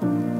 嗯。